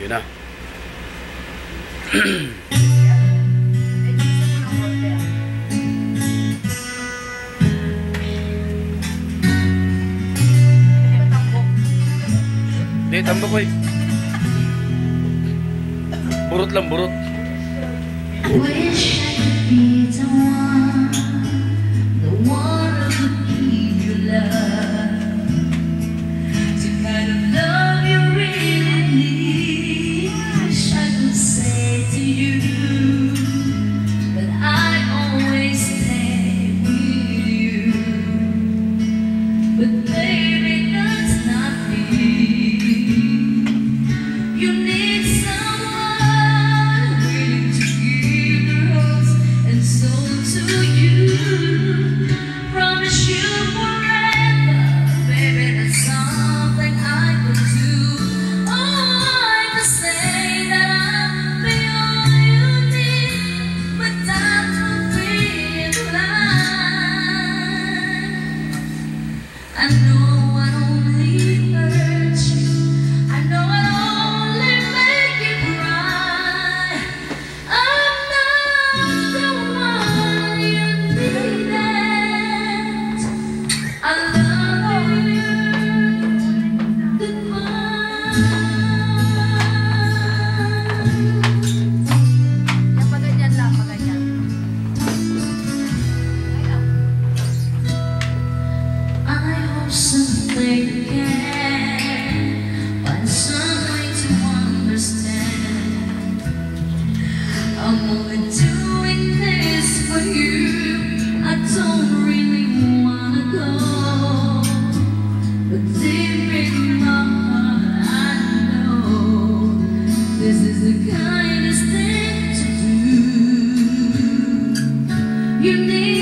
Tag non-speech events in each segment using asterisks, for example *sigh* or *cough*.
Yun na. Hindi, tambak ko eh. Burot lang, burot. Burot. I know You need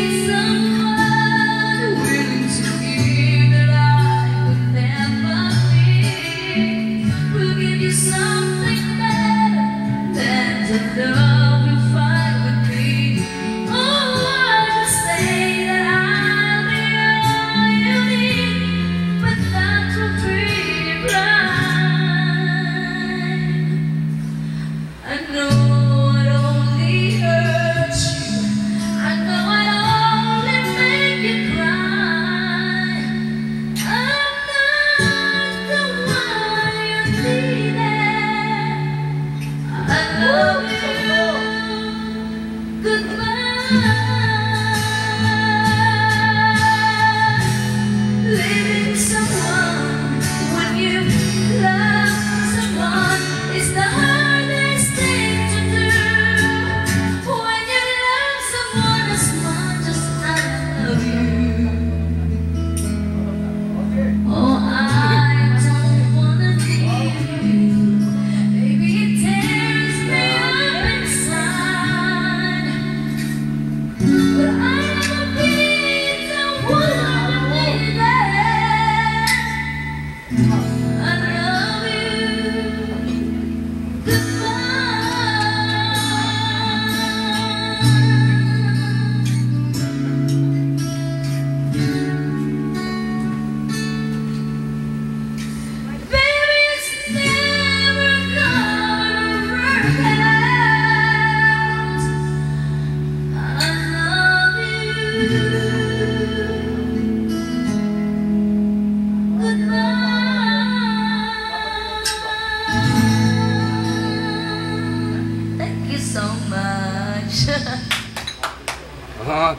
so much. *laughs* uh-huh.